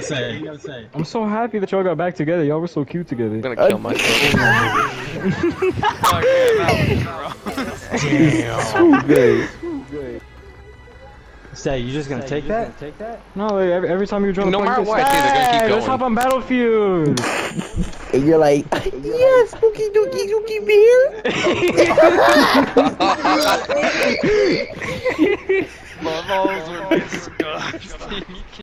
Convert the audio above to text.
say? I'm so happy that y'all got back together. Y'all were so cute together. I'm gonna kill myself. Damn. Too good. Say, you just gonna take that? Take that? No, every, every time you drop, no matter what, hey, let's hop on Battlefield. and you're like, yes, spooky dookie dookie beer. My balls are disgusting.